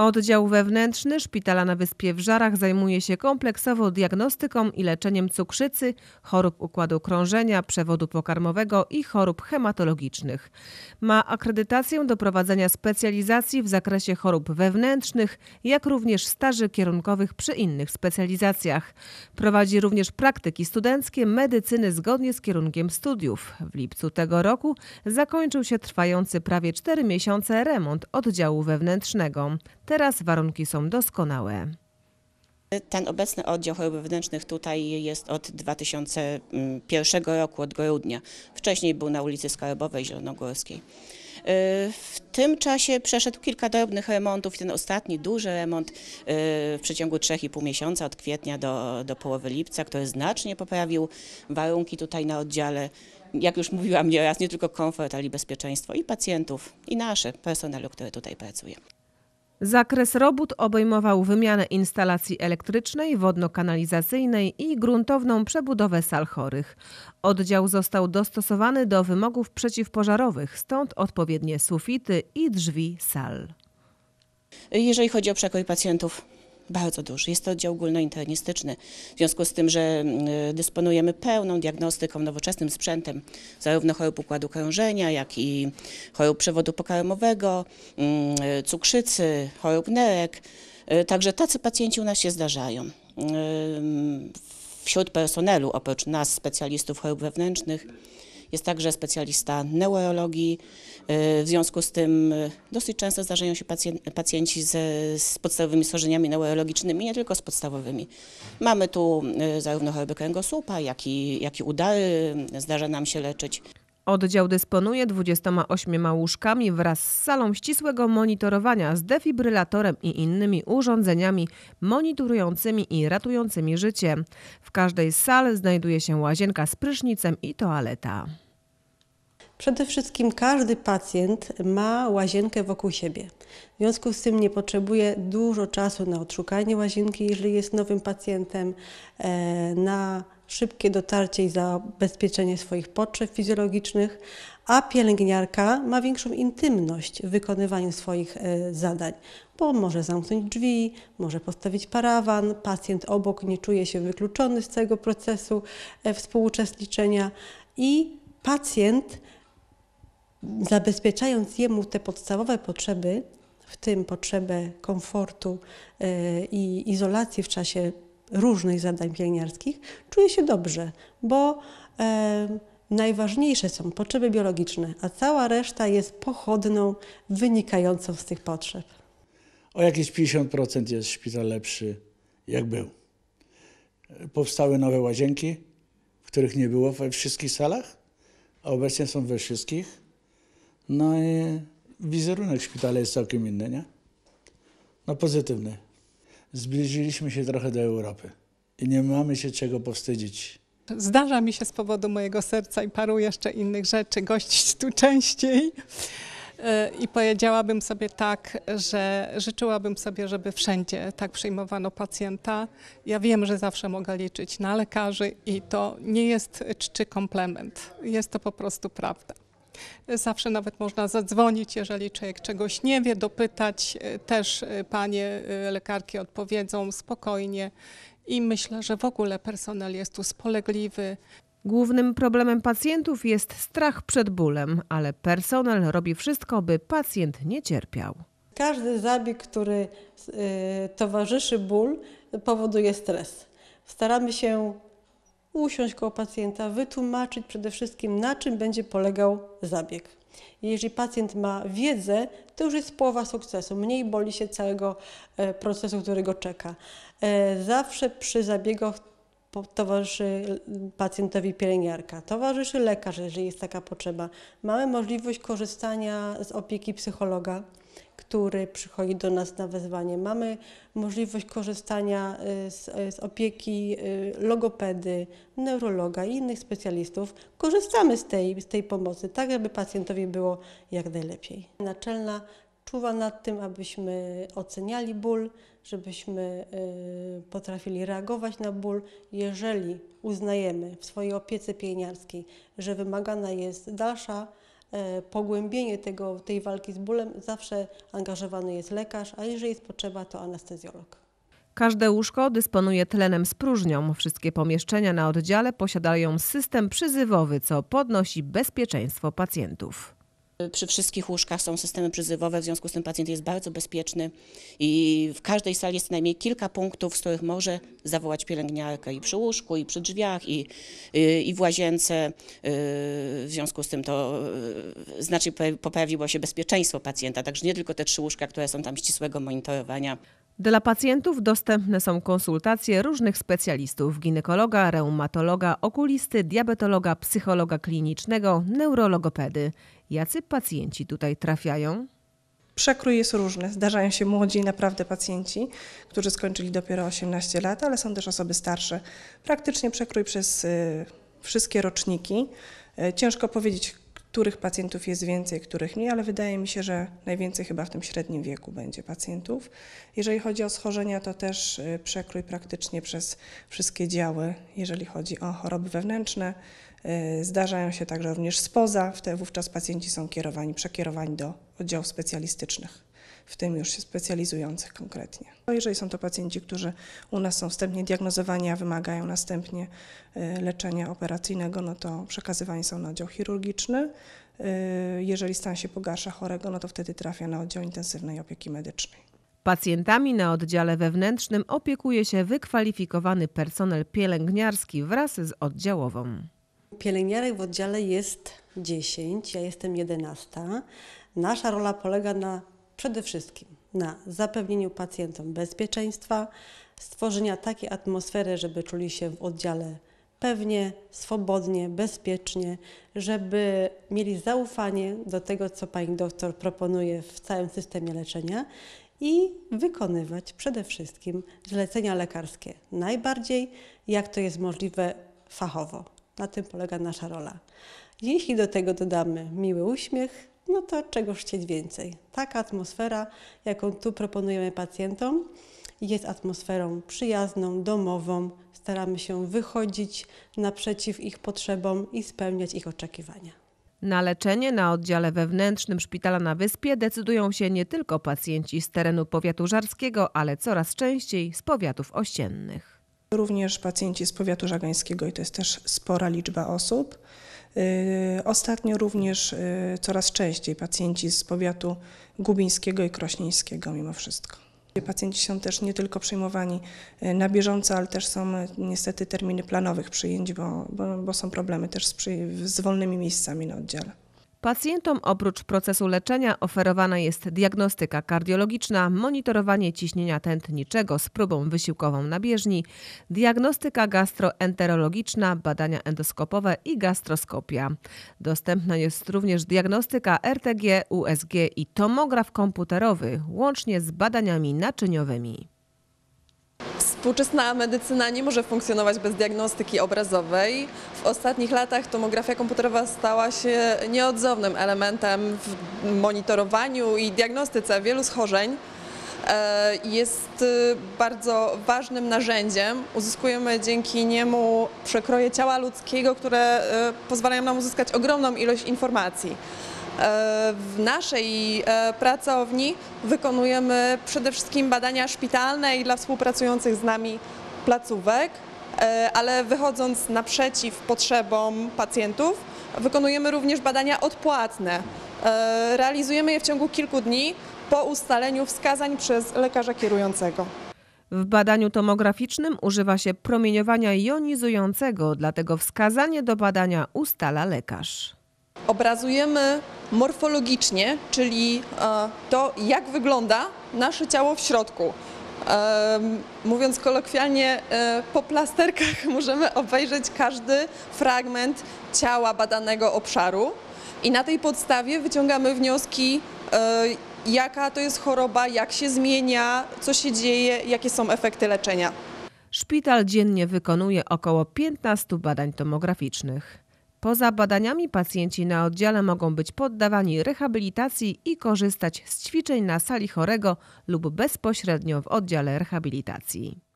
Oddział wewnętrzny Szpitala na Wyspie w Żarach zajmuje się kompleksowo diagnostyką i leczeniem cukrzycy, chorób układu krążenia, przewodu pokarmowego i chorób hematologicznych. Ma akredytację do prowadzenia specjalizacji w zakresie chorób wewnętrznych, jak również staży kierunkowych przy innych specjalizacjach. Prowadzi również praktyki studenckie medycyny zgodnie z kierunkiem studiów. W lipcu tego roku zakończył się trwający prawie 4 miesiące remont oddziału wewnętrznego. Teraz warunki są doskonałe. Ten obecny oddział chorób wewnętrznych tutaj jest od 2001 roku, od grudnia. Wcześniej był na ulicy Skarbowej Zielonogórskiej. Yy, W tym czasie przeszedł kilka drobnych remontów i ten ostatni duży remont yy, w przeciągu 3,5 miesiąca od kwietnia do, do połowy lipca, który znacznie poprawił warunki tutaj na oddziale. Jak już mówiłam nieraz, nie tylko komfort, ale i bezpieczeństwo i pacjentów, i nasze, personelu, który tutaj pracuje. Zakres robót obejmował wymianę instalacji elektrycznej, wodno-kanalizacyjnej i gruntowną przebudowę sal chorych. Oddział został dostosowany do wymogów przeciwpożarowych, stąd odpowiednie sufity i drzwi sal. Jeżeli chodzi o przekrój pacjentów, bardzo duży. Jest to oddział ogólnointernistyczny. W związku z tym, że mm, dysponujemy pełną diagnostyką, nowoczesnym sprzętem, zarówno chorób układu krążenia, jak i chorób przewodu pokarmowego, mm, cukrzycy, chorób nerek. Y, Także tacy pacjenci u nas się zdarzają. Ym, Wśród personelu, oprócz nas, specjalistów chorób wewnętrznych, jest także specjalista neurologii. Y, W związku z tym y, dosyć często zdarzają się pacjen- pacjenci z, z podstawowymi schorzeniami neurologicznymi, nie tylko z podstawowymi. Mamy tu y, zarówno choroby kręgosłupa, jak i, jak i udary. Zdarza nam się leczyć. Oddział dysponuje 28 łóżkami wraz z salą ścisłego monitorowania z defibrylatorem i innymi urządzeniami monitorującymi i ratującymi życie. W każdej z sal znajduje się łazienka z prysznicem i toaleta. Przede wszystkim każdy pacjent ma łazienkę wokół siebie. W związku z tym nie potrzebuje dużo czasu na odszukanie łazienki, jeżeli jest nowym pacjentem, e, na szybkie dotarcie i zabezpieczenie swoich potrzeb fizjologicznych, a pielęgniarka ma większą intymność w wykonywaniu swoich e, zadań, bo może zamknąć drzwi, może postawić parawan, pacjent obok nie czuje się wykluczony z całego procesu e, współuczestniczenia i pacjent zabezpieczając jemu te podstawowe potrzeby, w tym potrzebę komfortu e, i izolacji w czasie różnych zadań pielęgniarskich, czuje się dobrze, bo e, najważniejsze są potrzeby biologiczne, a cała reszta jest pochodną wynikającą z tych potrzeb. O jakieś 50% jest szpital lepszy, jak był. Powstały nowe łazienki, których nie było we wszystkich salach, a obecnie są we wszystkich. No i wizerunek szpitala jest całkiem inny, nie? No pozytywny. Zbliżyliśmy się trochę do Europy i nie mamy się czego powstydzić. Zdarza mi się z powodu mojego serca i paru jeszcze innych rzeczy gościć tu częściej. E, I powiedziałabym sobie tak, że życzyłabym sobie, żeby wszędzie tak przyjmowano pacjenta. Ja wiem, że zawsze mogę liczyć na lekarzy i to nie jest czczy komplement. Jest to po prostu prawda. Zawsze nawet można zadzwonić, jeżeli człowiek czegoś nie wie, dopytać. E, Też e, panie e, lekarki odpowiedzą spokojnie. I myślę, że w ogóle personel jest tu spolegliwy, Głównym problemem pacjentów jest strach przed bólem, ale personel robi wszystko, by pacjent nie cierpiał. Każdy zabieg, który towarzyszy ból, powoduje stres. Staramy się usiąść koło pacjenta, wytłumaczyć przede wszystkim, na czym będzie polegał zabieg. Jeżeli pacjent ma wiedzę, to już jest połowa sukcesu. Mniej boli się całego e, procesu, który go czeka. E, Zawsze przy zabiegach towarzyszy pacjentowi pielęgniarka, towarzyszy lekarz, jeżeli jest taka potrzeba. Mamy możliwość korzystania z opieki psychologa, który przychodzi do nas na wezwanie. Mamy możliwość korzystania y, z, y, z opieki y, logopedy, neurologa i innych specjalistów. Korzystamy z tej, z tej pomocy, tak żeby pacjentowi było jak najlepiej. Naczelna czuwa nad tym, abyśmy oceniali ból, żebyśmy potrafili reagować na ból. Jeżeli uznajemy w swojej opiece pielęgniarskiej, że wymagana jest dalsza pogłębienie tego, tej walki z bólem, zawsze angażowany jest lekarz, a jeżeli jest potrzeba, to anestezjolog. Każde łóżko dysponuje tlenem z próżnią. Wszystkie pomieszczenia na oddziale posiadają system przyzywowy, co podnosi bezpieczeństwo pacjentów. Przy wszystkich łóżkach są systemy przyzywowe, w związku z tym pacjent jest bardzo bezpieczny i w każdej sali jest co najmniej kilka punktów, z których może zawołać pielęgniarkę i przy łóżku, i przy drzwiach, i, i, i w łazience. Yy, W związku z tym to yy, znacznie poprawi- poprawiło się bezpieczeństwo pacjenta, także nie tylko te trzy łóżka, które są tam ścisłego monitorowania. Dla pacjentów dostępne są konsultacje różnych specjalistów: ginekologa, reumatologa, okulisty, diabetologa, psychologa klinicznego, neurologopedy. Jacy pacjenci tutaj trafiają? Przekrój jest różny. Zdarzają się młodzi naprawdę pacjenci, którzy skończyli dopiero 18 lat, ale są też osoby starsze. Praktycznie przekrój przez y, wszystkie roczniki. Y, ciężko powiedzieć, których pacjentów jest więcej, których mniej, ale wydaje mi się, że najwięcej chyba w tym średnim wieku będzie pacjentów. Jeżeli chodzi o schorzenia, to też y, przekrój praktycznie przez wszystkie działy, jeżeli chodzi o choroby wewnętrzne. Y, Zdarzają się także również spoza, wtedy wówczas pacjenci są kierowani, przekierowani do oddziałów specjalistycznych, w tym już się specjalizujących konkretnie. No, Jeżeli są to pacjenci, którzy u nas są wstępnie diagnozowani, a wymagają następnie y, leczenia operacyjnego, no to przekazywani są na oddział chirurgiczny. Y, Jeżeli stan się pogarsza chorego, no to wtedy trafia na oddział intensywnej opieki medycznej. Pacjentami na oddziale wewnętrznym opiekuje się wykwalifikowany personel pielęgniarski wraz z oddziałową. Pielęgniarek w oddziale jest 10, ja jestem 11. Nasza rola polega na przede wszystkim na zapewnieniu pacjentom bezpieczeństwa, stworzenia takiej atmosfery, żeby czuli się w oddziale pewnie, swobodnie, bezpiecznie, żeby mieli zaufanie do tego, co pani doktor proponuje w całym systemie leczenia i wykonywać przede wszystkim zlecenia lekarskie najbardziej, jak to jest możliwe, fachowo. Na tym polega nasza rola. Jeśli do tego dodamy miły uśmiech, no to czegoż chcieć więcej. Taka atmosfera, jaką tu proponujemy pacjentom, jest atmosferą przyjazną, domową. Staramy się wychodzić naprzeciw ich potrzebom i spełniać ich oczekiwania. Na leczenie na oddziale wewnętrznym szpitala na Wyspie decydują się nie tylko pacjenci z terenu powiatu żarskiego, ale coraz częściej z powiatów ościennych. Również pacjenci z powiatu żagańskiego i to jest też spora liczba osób. Yy, Ostatnio również yy, coraz częściej pacjenci z powiatu gubińskiego i krośnieńskiego mimo wszystko. Pacjenci są też nie tylko przyjmowani yy, na bieżąco, ale też są niestety terminy planowych przyjęć, bo, bo, bo są problemy też z, przy, z wolnymi miejscami na oddziale. Pacjentom oprócz procesu leczenia oferowana jest diagnostyka kardiologiczna, monitorowanie ciśnienia tętniczego z próbą wysiłkową na bieżni, diagnostyka gastroenterologiczna, badania endoskopowe i gastroskopia. Dostępna jest również diagnostyka RTG, USG i tomograf komputerowy, łącznie z badaniami naczyniowymi. Współczesna medycyna nie może funkcjonować bez diagnostyki obrazowej. W ostatnich latach tomografia komputerowa stała się nieodzownym elementem w monitorowaniu i diagnostyce wielu schorzeń. E, Jest y, bardzo ważnym narzędziem. Uzyskujemy dzięki niemu przekroje ciała ludzkiego, które y, pozwalają nam uzyskać ogromną ilość informacji. E, W naszej e, pracowni wykonujemy przede wszystkim badania szpitalne i dla współpracujących z nami placówek, e, ale wychodząc naprzeciw potrzebom pacjentów, wykonujemy również badania odpłatne. Realizujemy je w ciągu kilku dni po ustaleniu wskazań przez lekarza kierującego. W badaniu tomograficznym używa się promieniowania jonizującego, dlatego wskazanie do badania ustala lekarz. Obrazujemy morfologicznie, czyli e, to, jak wygląda nasze ciało w środku. Mówiąc kolokwialnie, e, po plasterkach możemy obejrzeć każdy fragment ciała badanego obszaru i na tej podstawie wyciągamy wnioski, e, jaka to jest choroba, jak się zmienia, co się dzieje, jakie są efekty leczenia. Szpital dziennie wykonuje około 15 badań tomograficznych. Poza badaniami pacjenci na oddziale mogą być poddawani rehabilitacji i korzystać z ćwiczeń na sali chorego lub bezpośrednio w oddziale rehabilitacji.